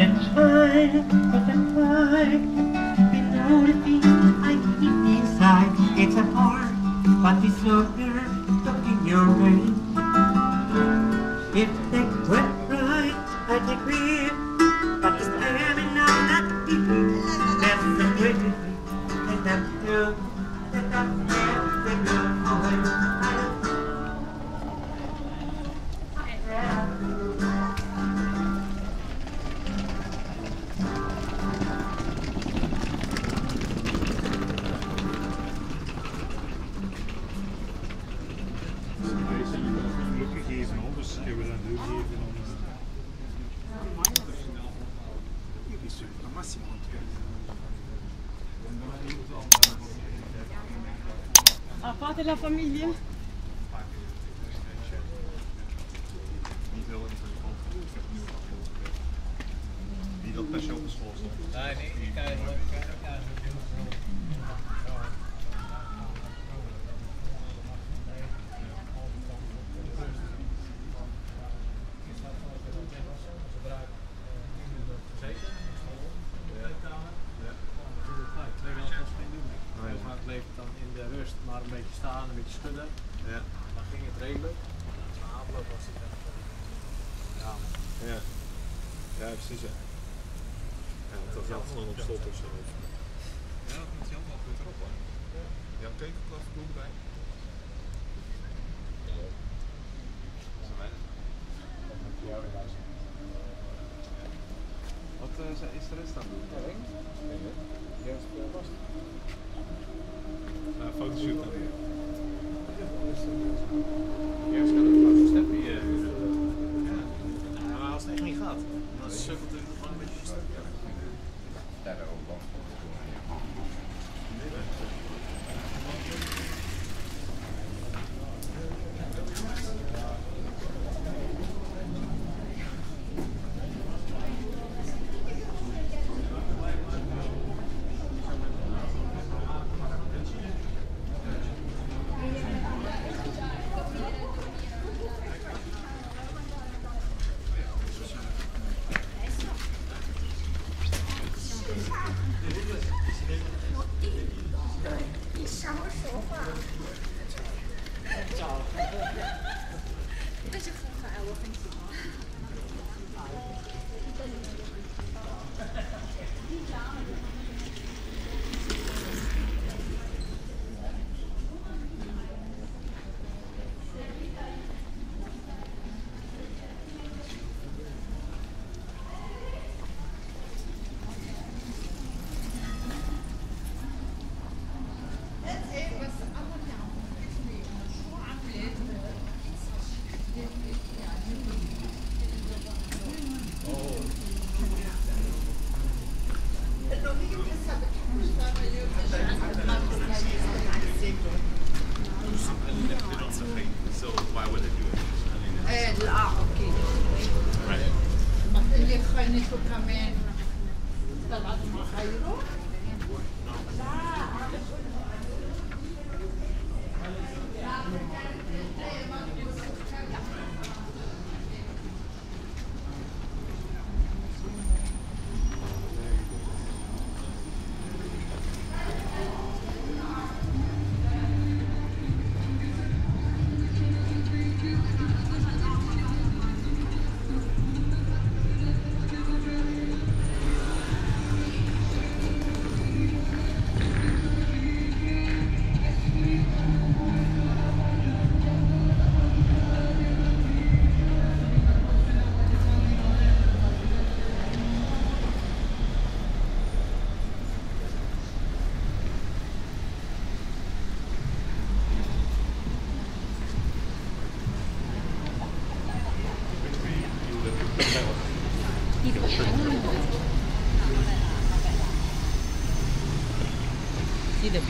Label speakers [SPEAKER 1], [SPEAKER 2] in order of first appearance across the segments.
[SPEAKER 1] then try, but then try. know the feet I keep inside. It's a hard, but it's longer, stuck in your way. If they went right, I take grief. But it's heavy now that deep. That's the way. And I'm still, and
[SPEAKER 2] I'm still. de
[SPEAKER 3] la familia. te zijn.
[SPEAKER 2] Ja, want dat gaat gewoon op slot of zo.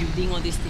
[SPEAKER 4] building all these things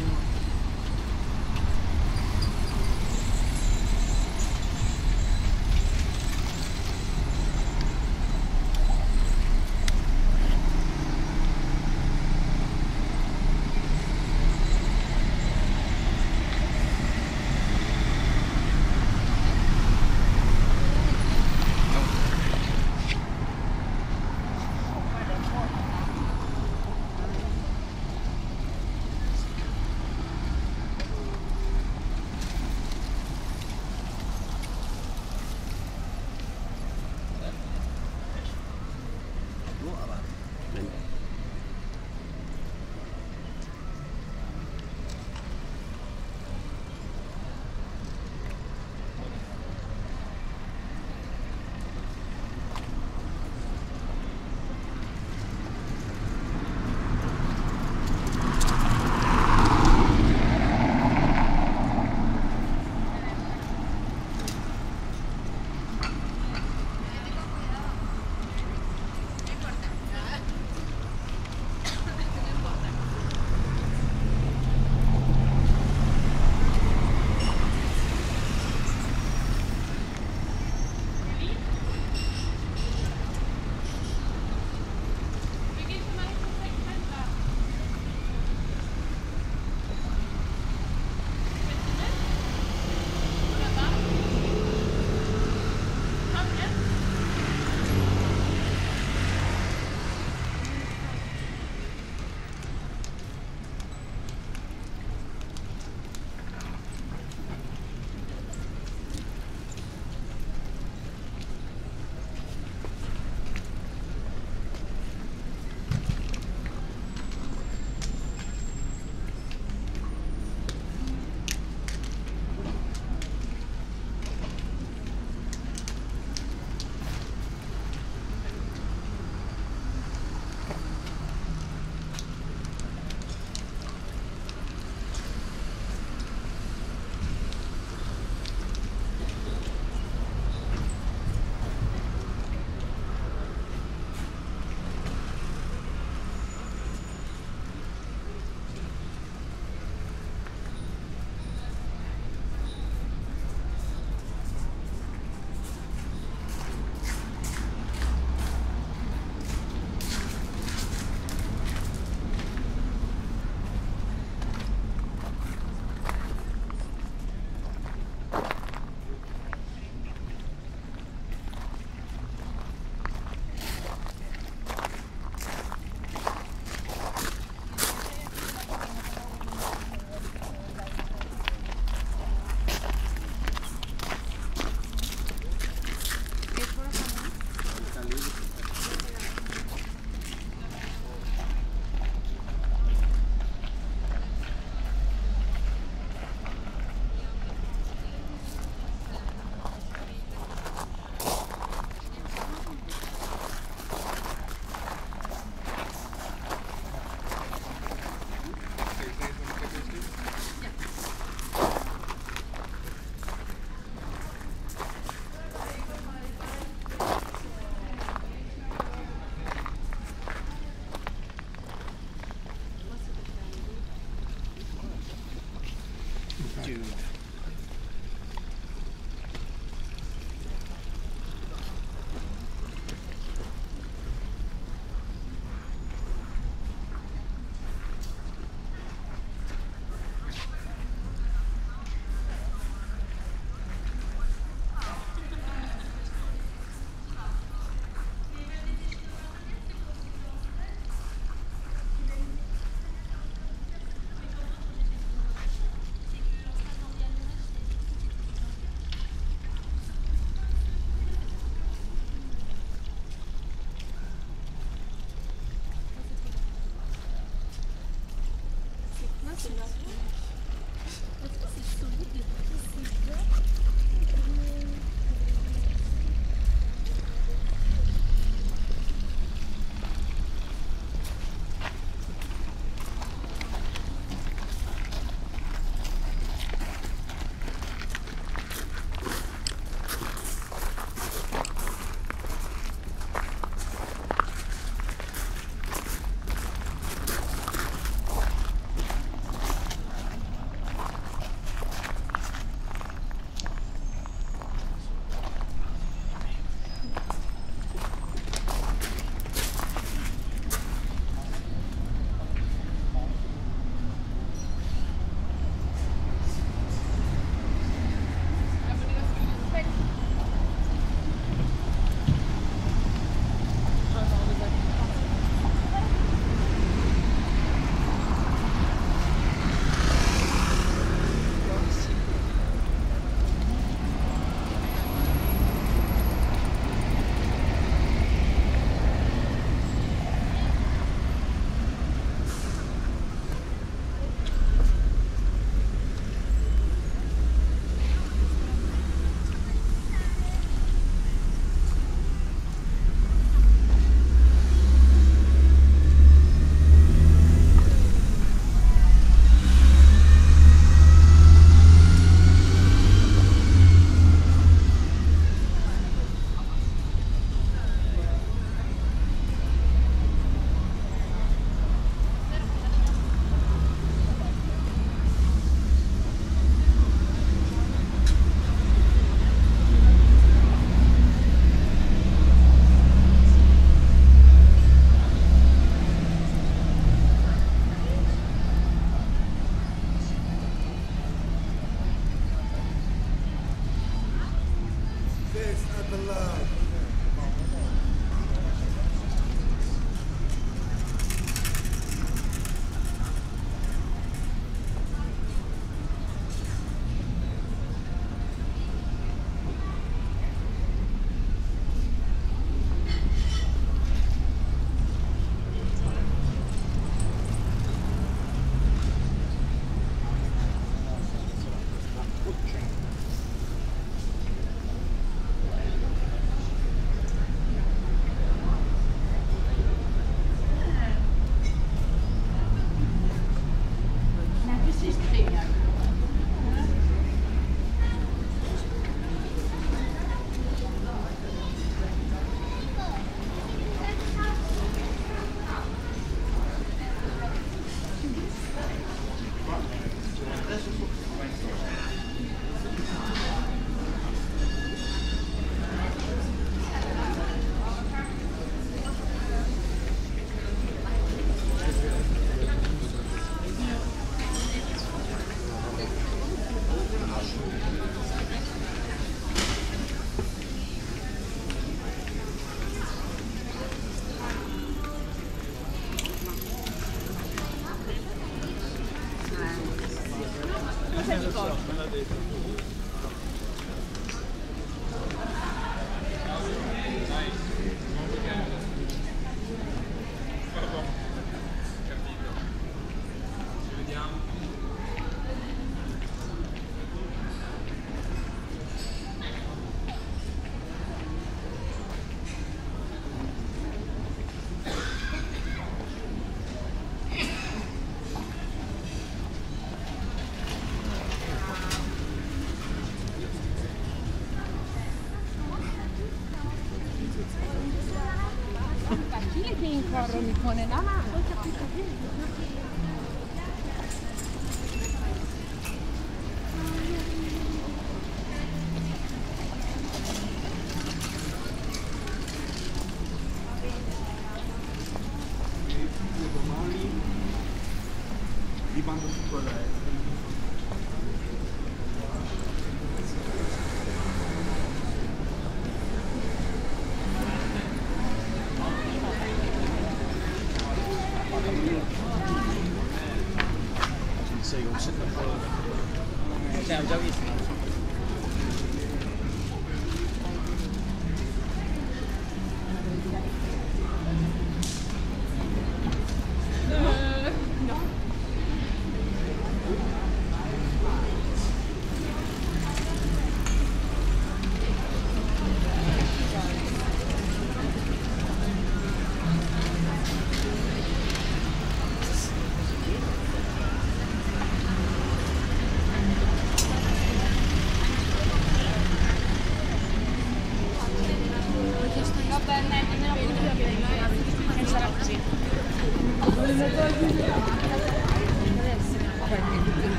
[SPEAKER 5] میکنه نه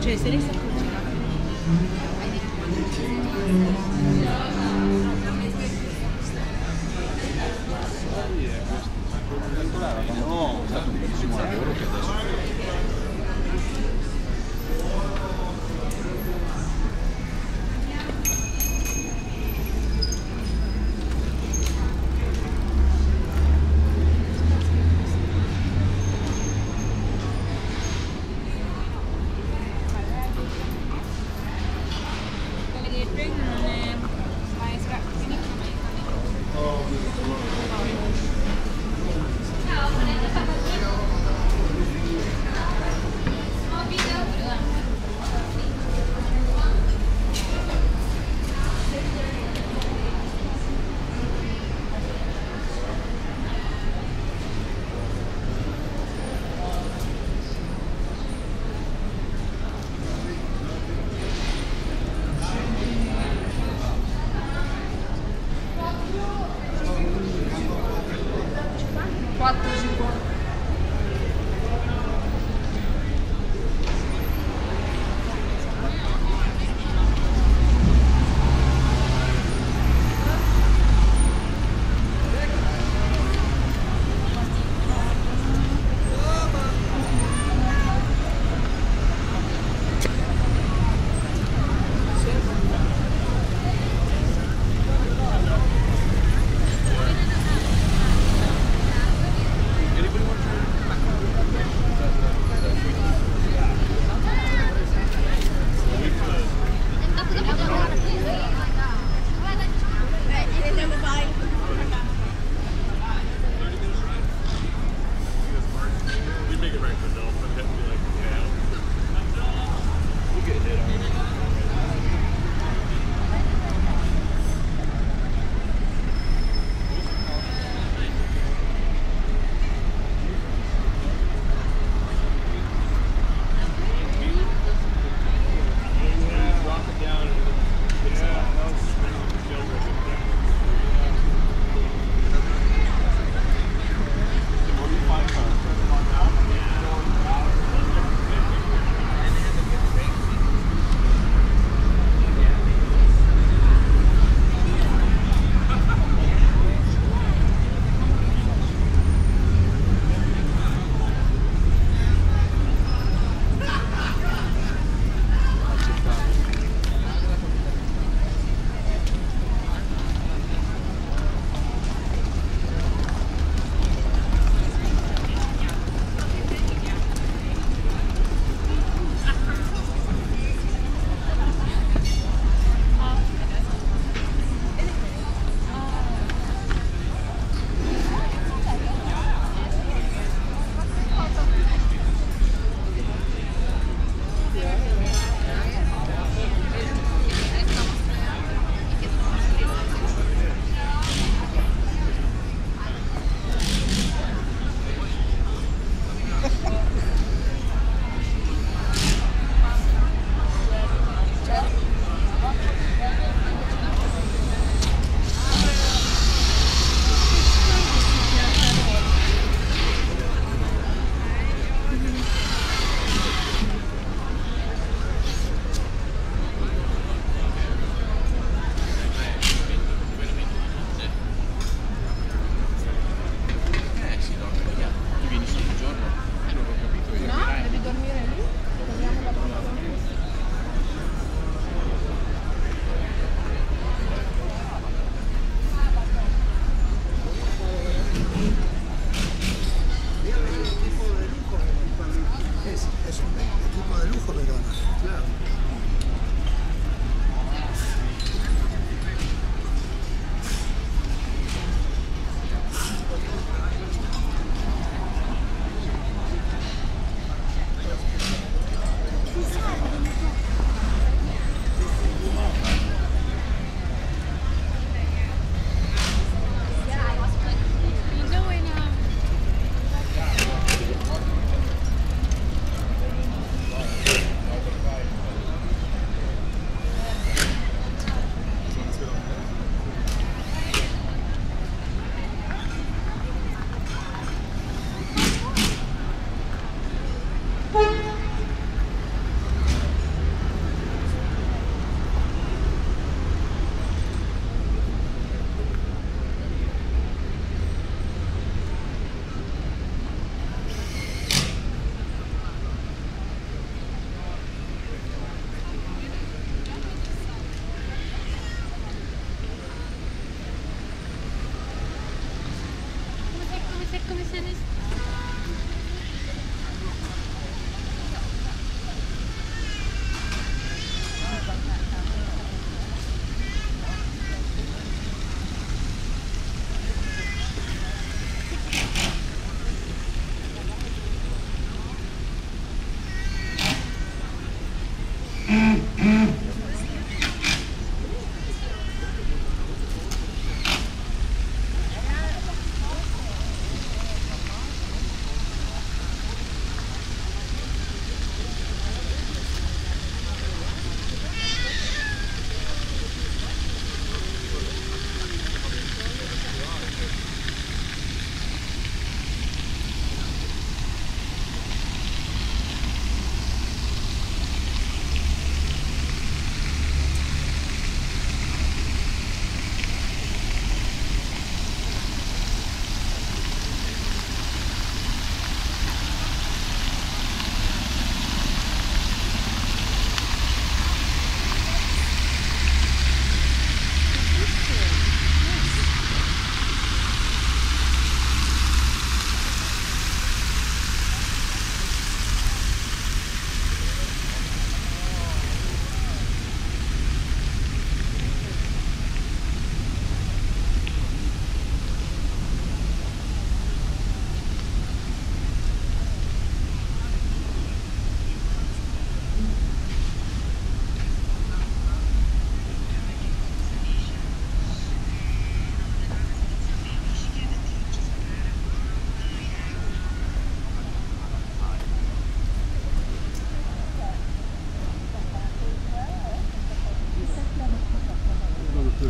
[SPEAKER 6] Cioè, se
[SPEAKER 2] No, è stato che adesso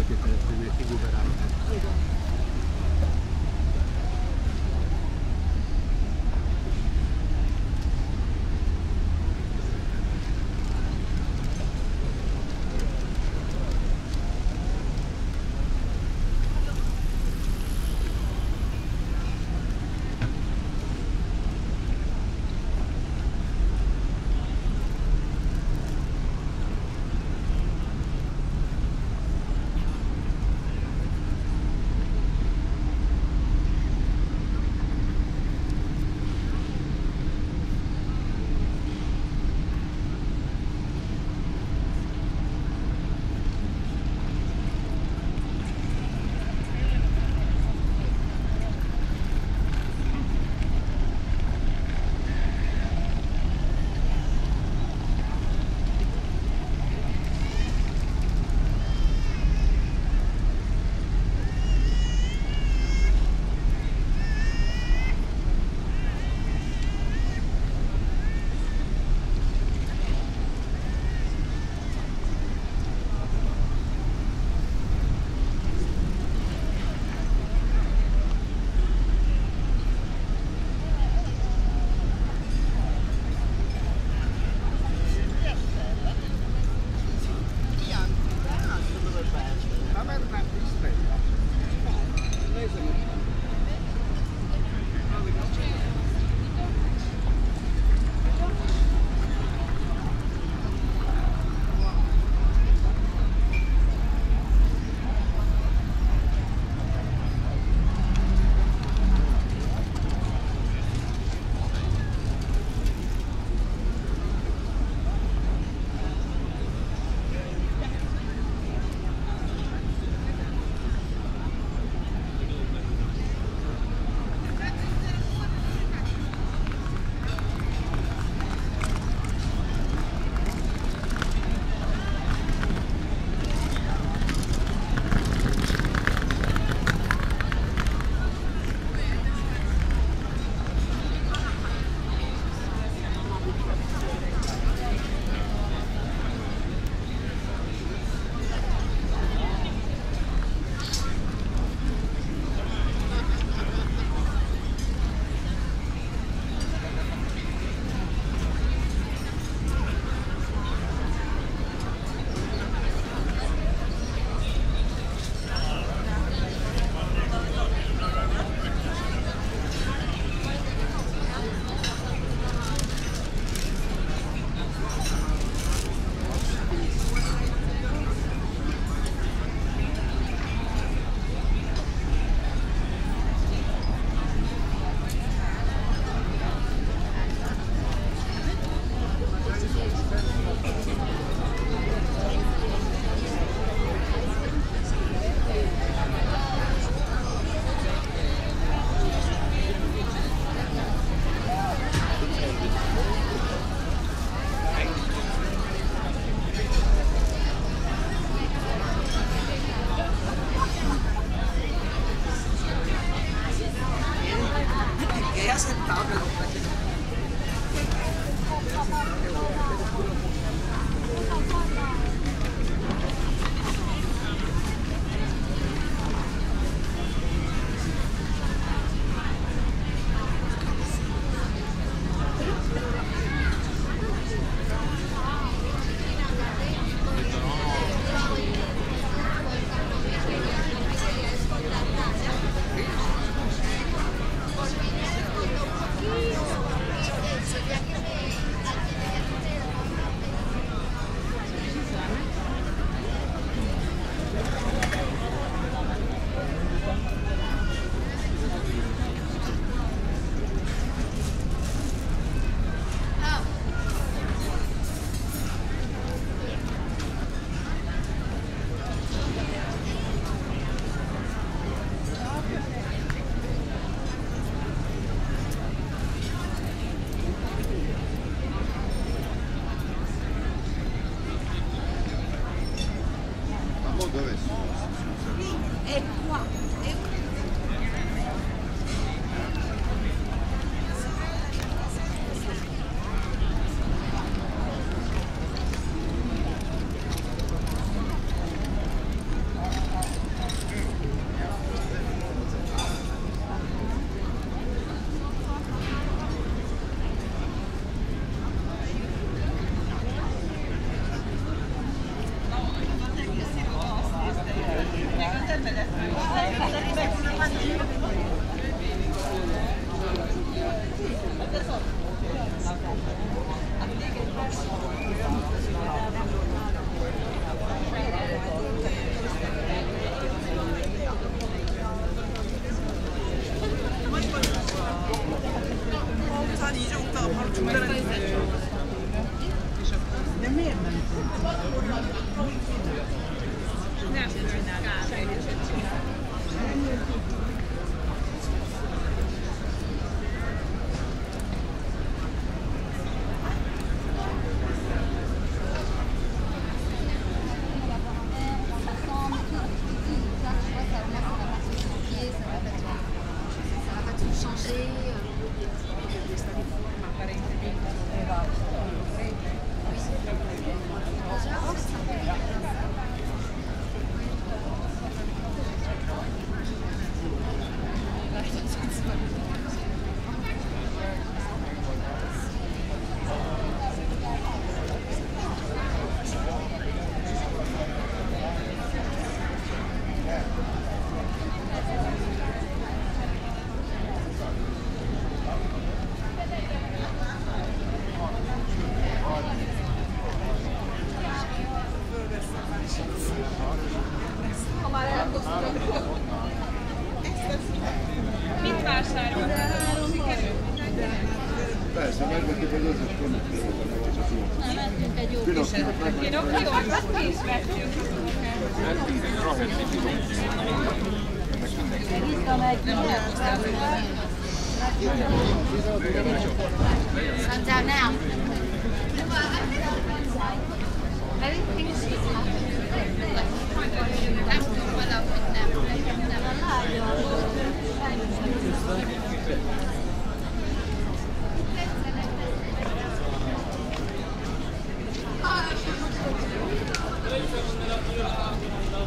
[SPEAKER 7] que parece meio figurado.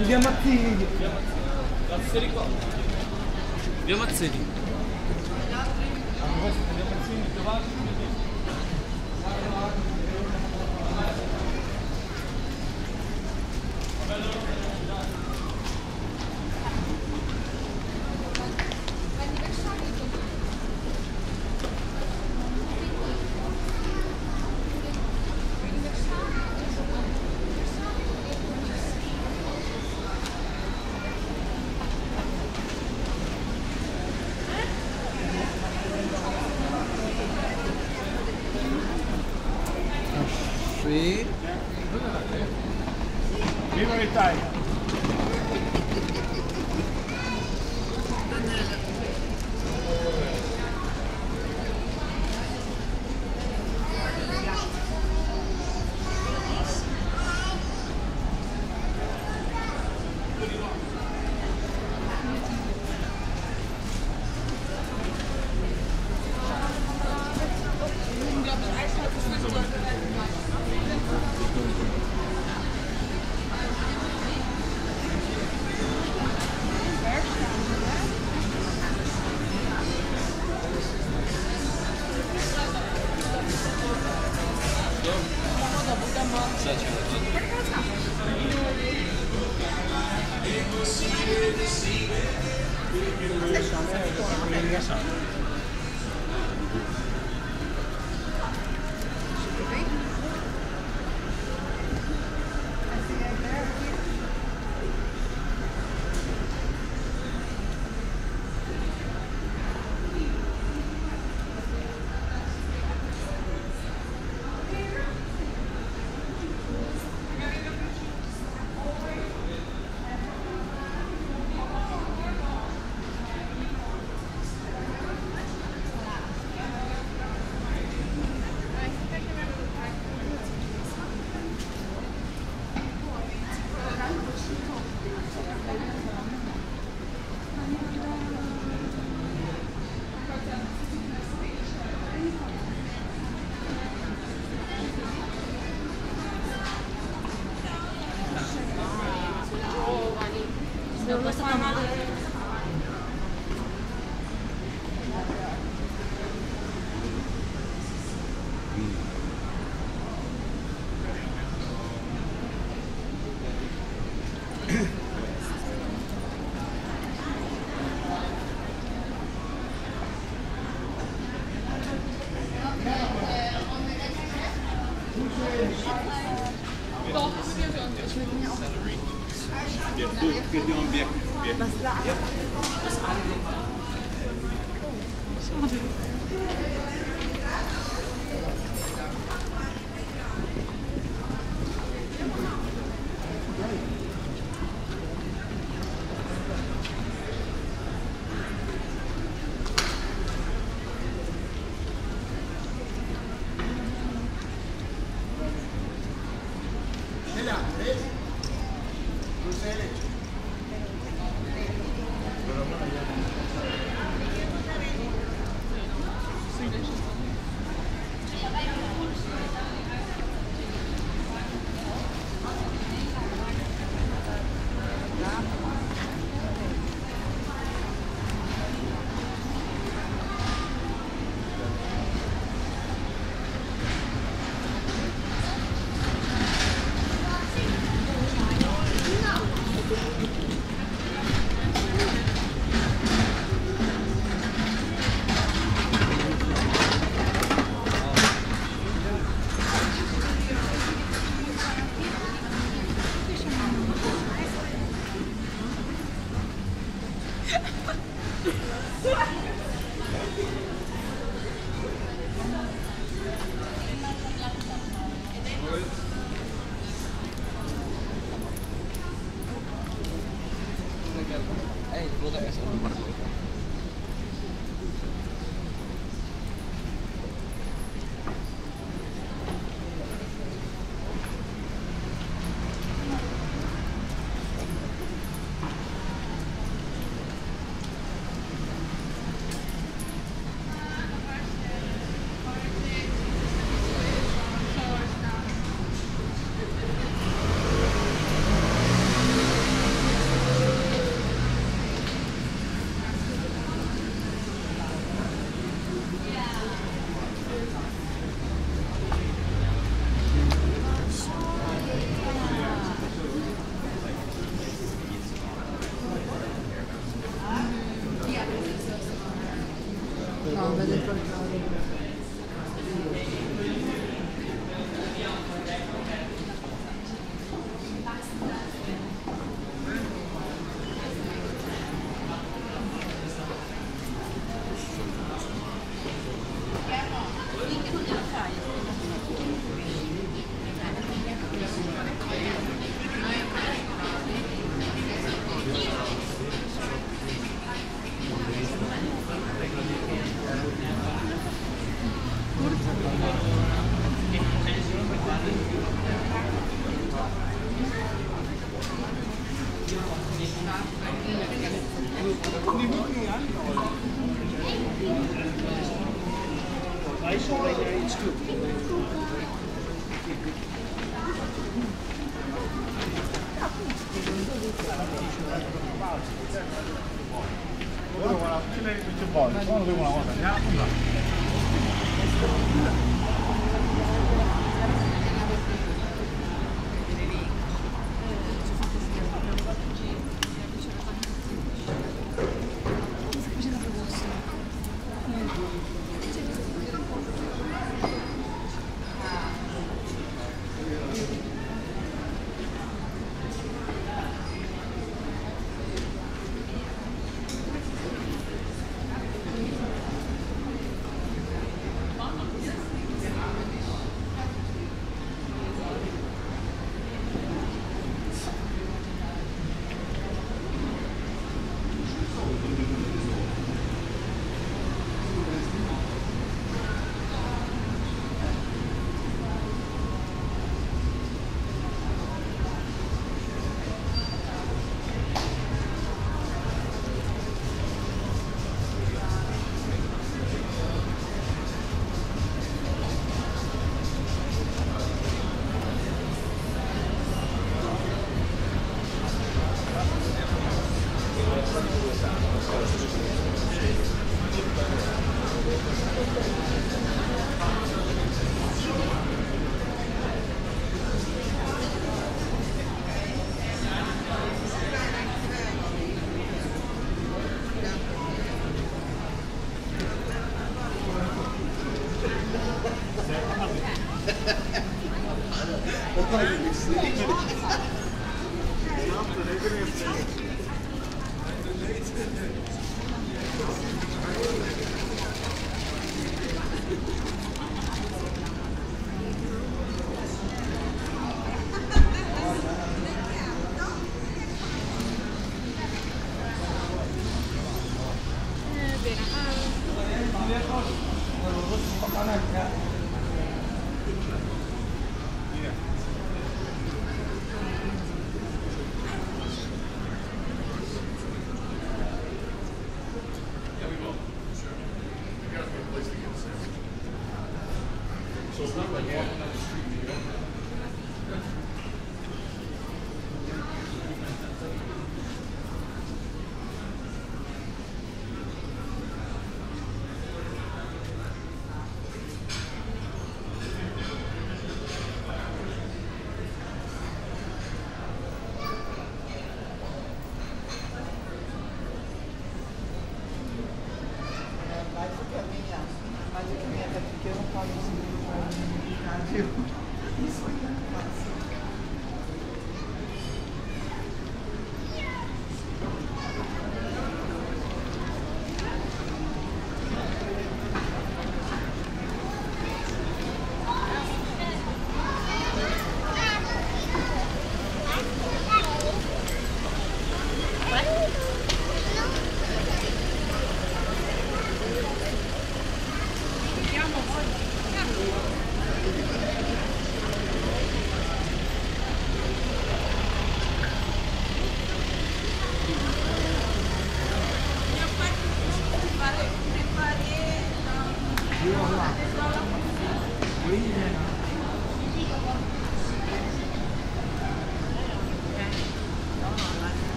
[SPEAKER 8] Andiamo a Mazzini
[SPEAKER 9] Andiamo a
[SPEAKER 6] Mazzini.
[SPEAKER 10] Via Mazzini,
[SPEAKER 7] Giovanni.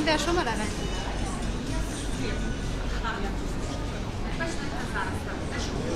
[SPEAKER 7] kann der schon mal da rein.
[SPEAKER 3] Ja.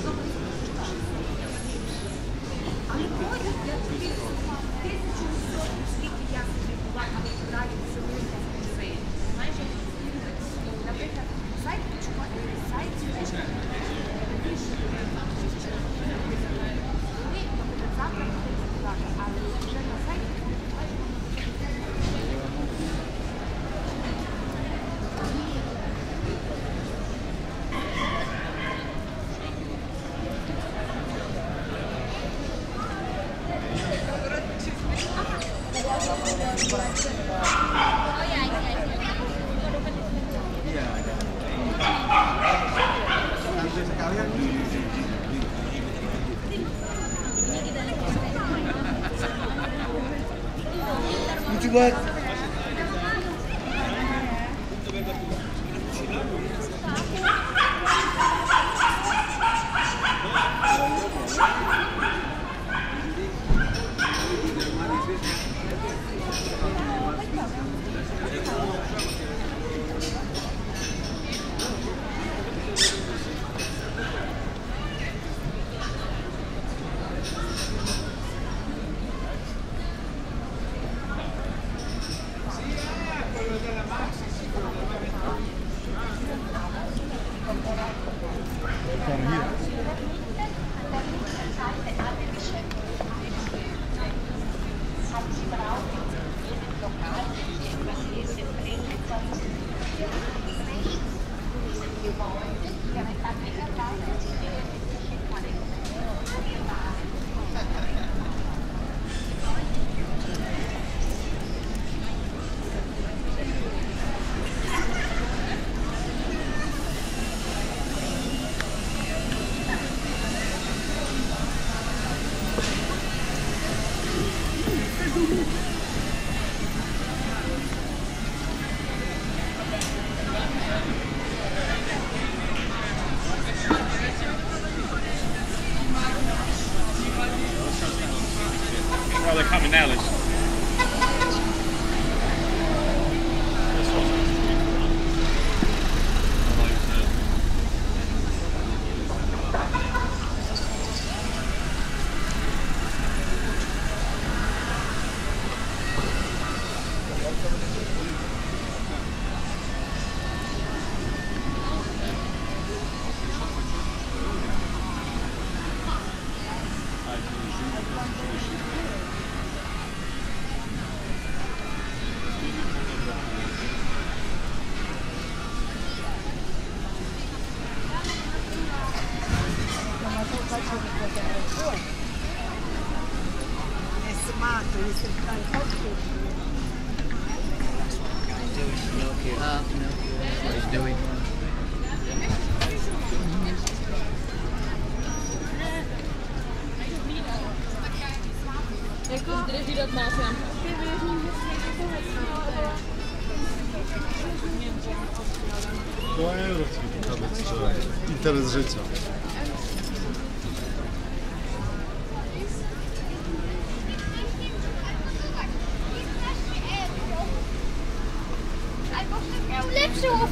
[SPEAKER 3] Interes życia.
[SPEAKER 7] Miał lepszą.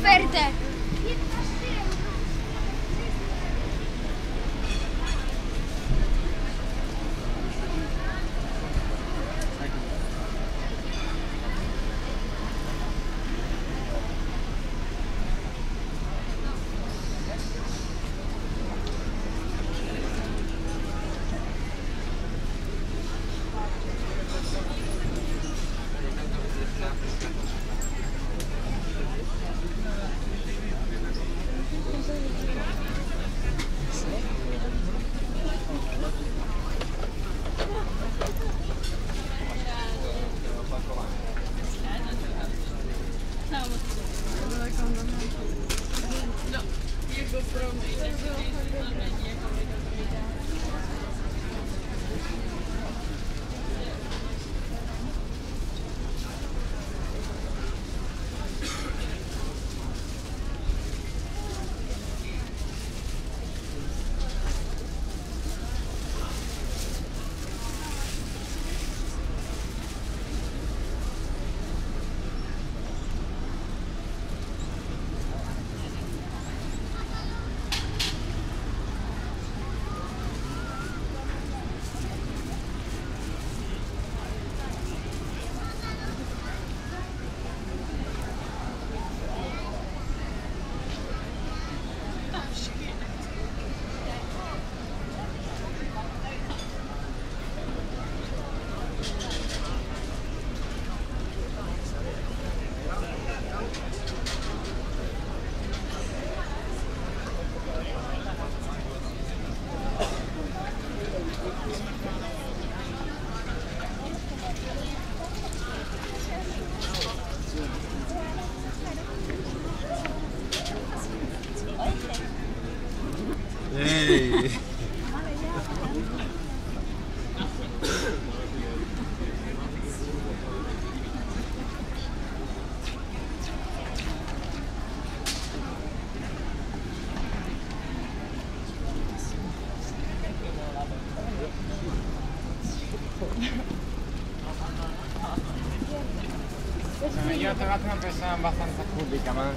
[SPEAKER 11] Ho trovato una persona abbastanza cubica, ma non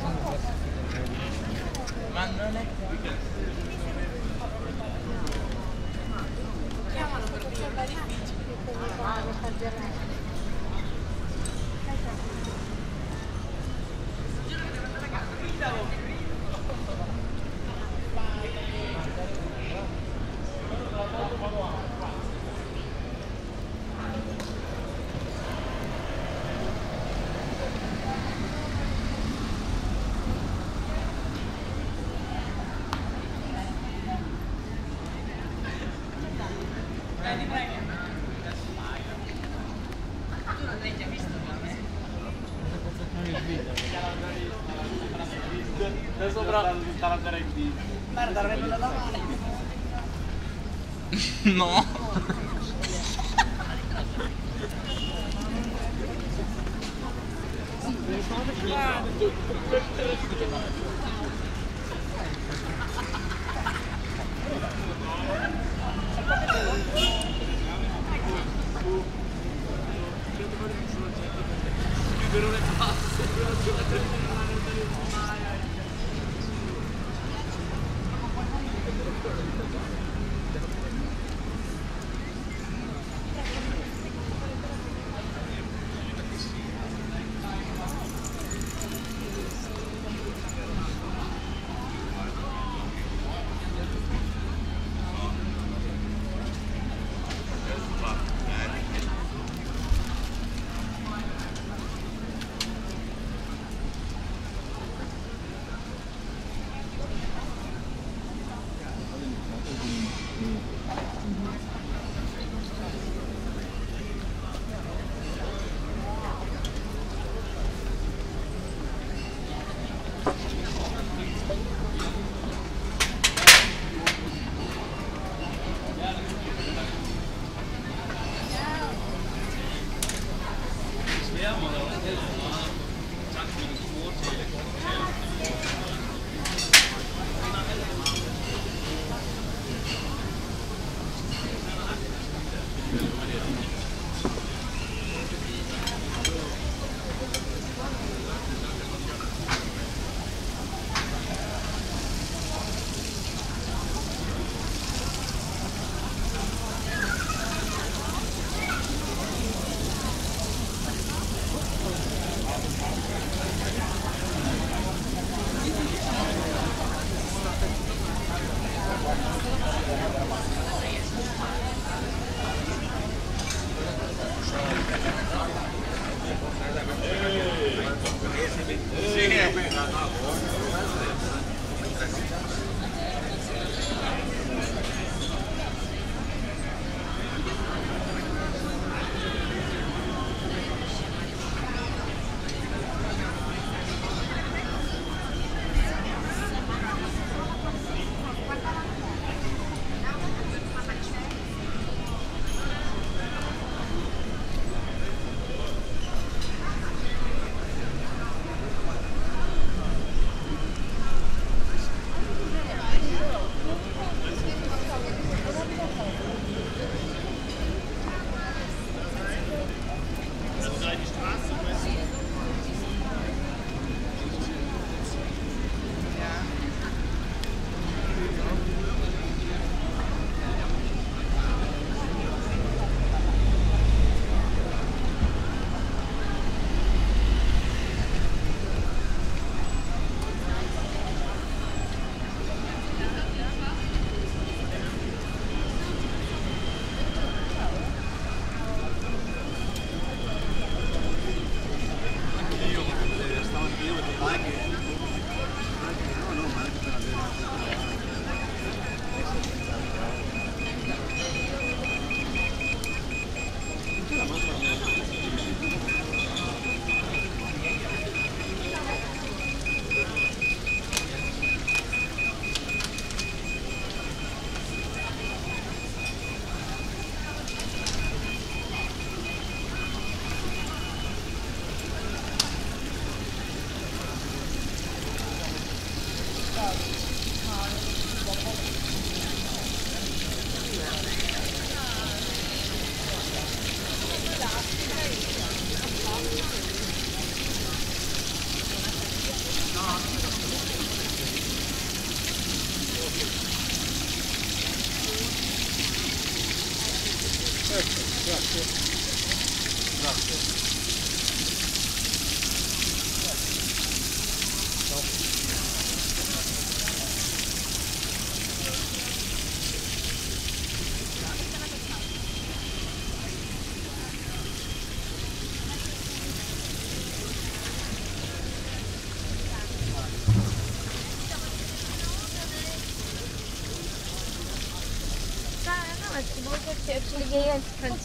[SPEAKER 11] No.
[SPEAKER 7] Gracias. Gay and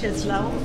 [SPEAKER 6] zeigst,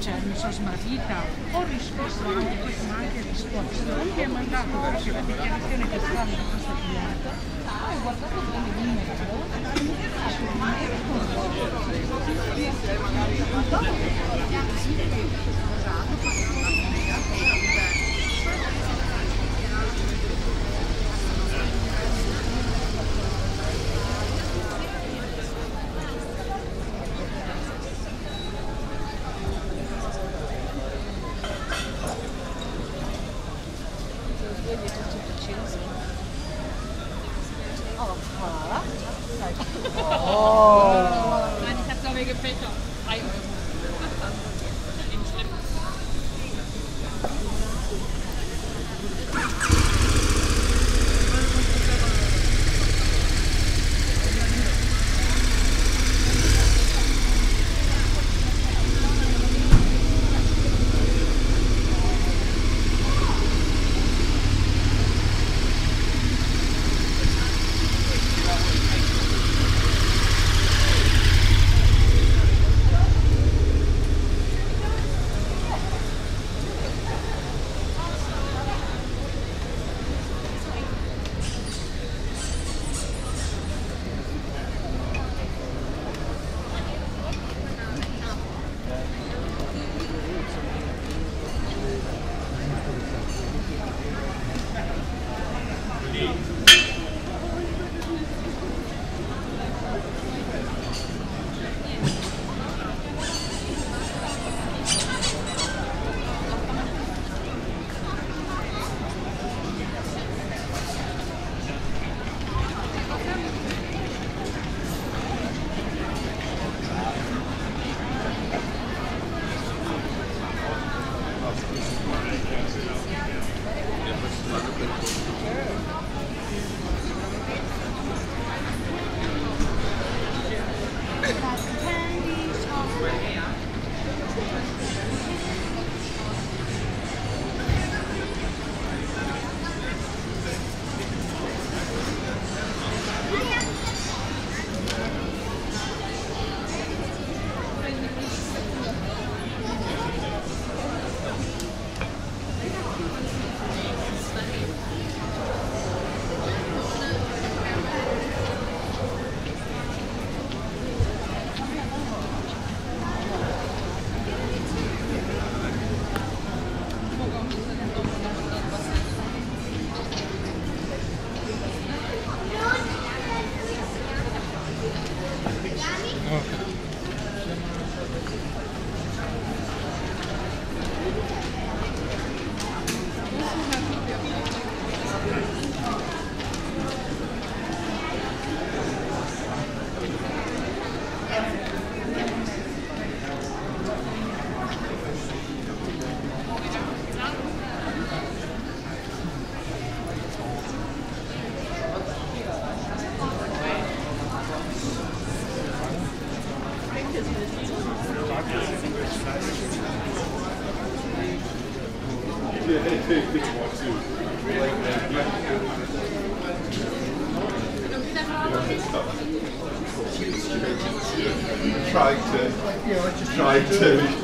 [SPEAKER 2] Nietzsche, Michel Marita,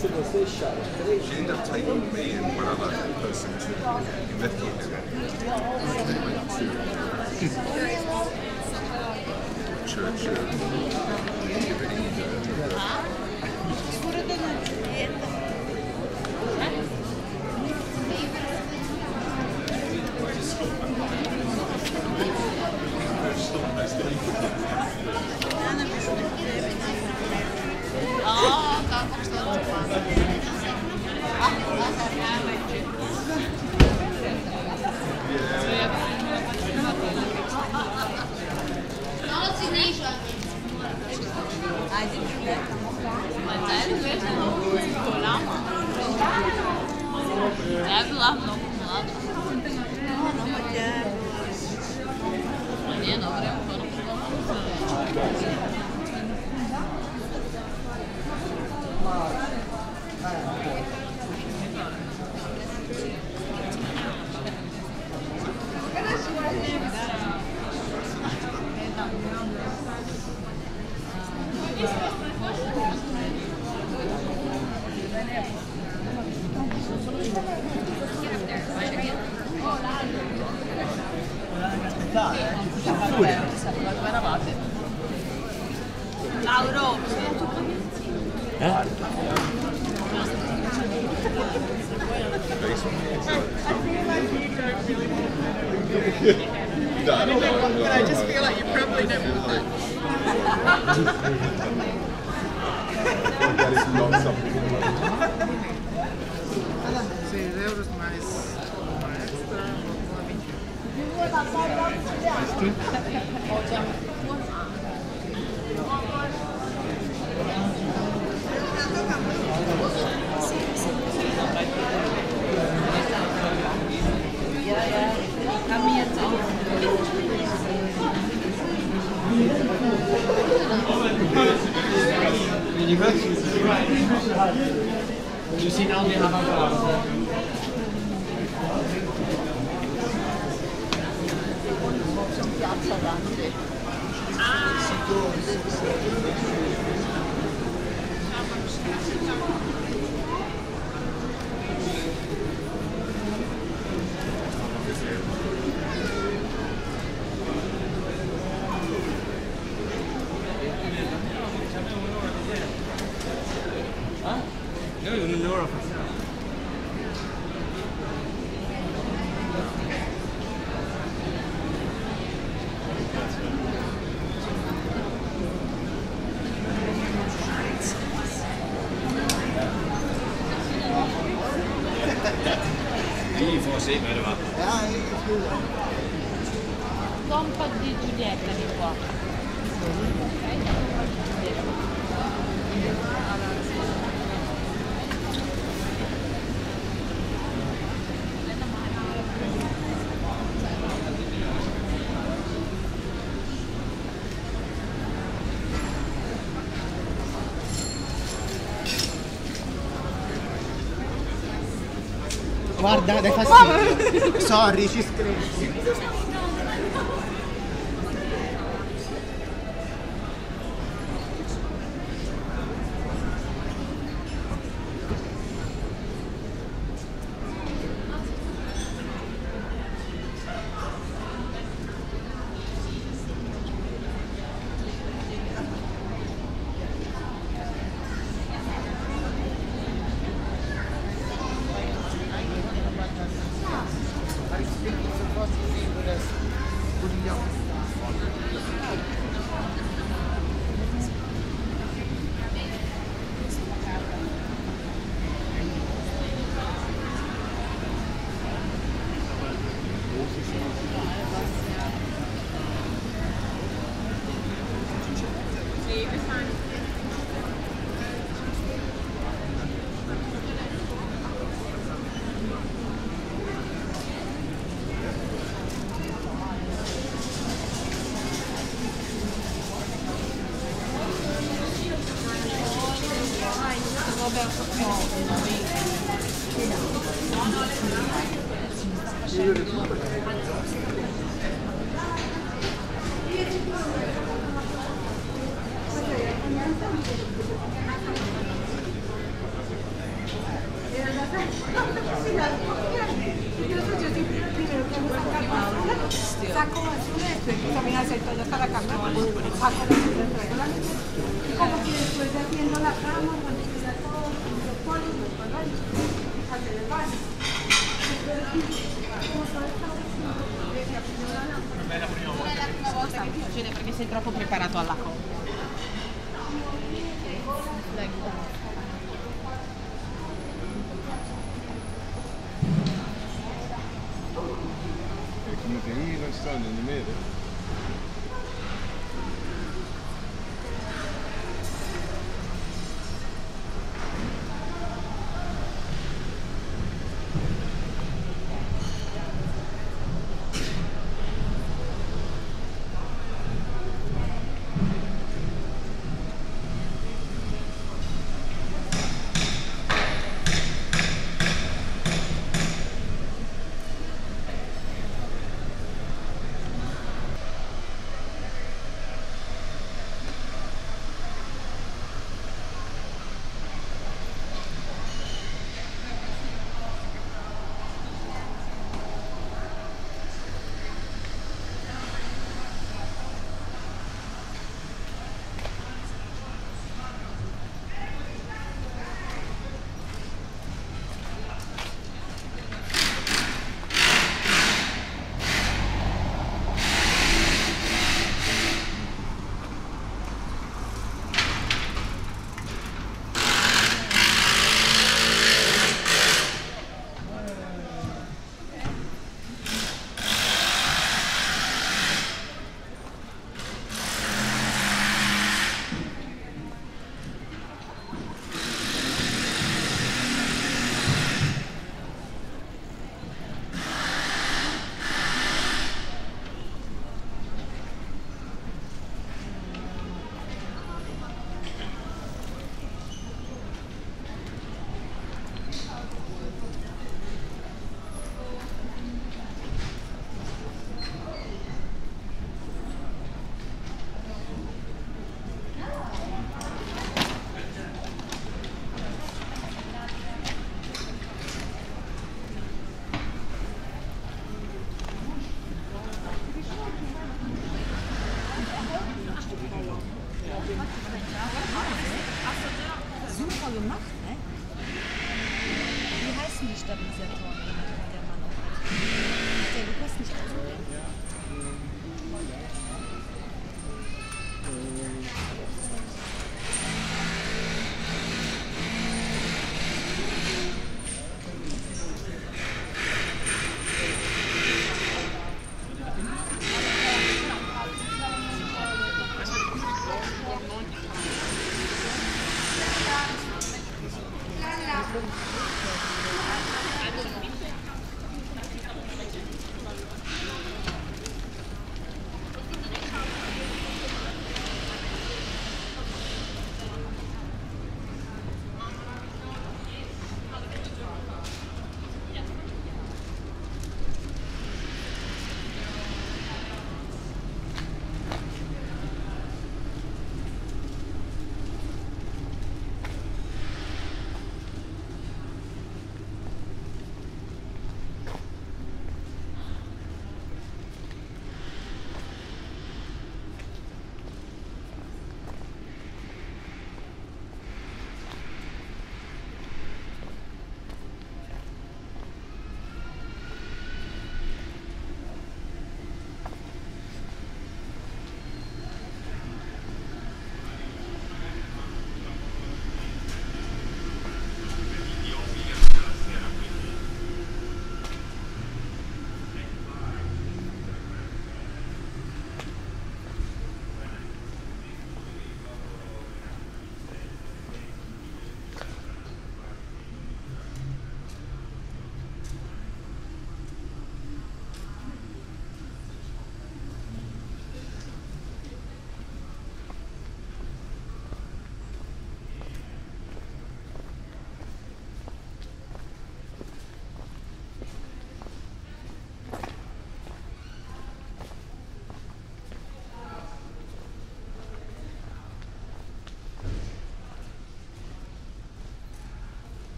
[SPEAKER 2] She ended up taking me and one other person to investigate
[SPEAKER 10] that.
[SPEAKER 4] Church. Church.
[SPEAKER 12] Guarda, dai fastidio. Sorry, ci.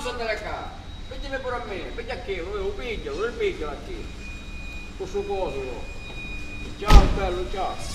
[SPEAKER 9] Sotto qua. Vedimi pure a me, vedi a che, lo piglio, lo piglio a che. Questo coso. Ciao bello, ciao.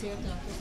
[SPEAKER 12] Certo.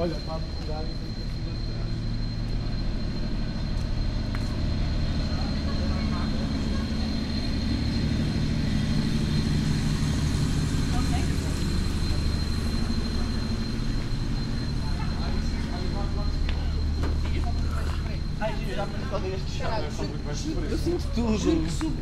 [SPEAKER 3] Olha,
[SPEAKER 12] tá cuidado né? Eu sinto tudo.
[SPEAKER 6] Juro
[SPEAKER 11] que subi.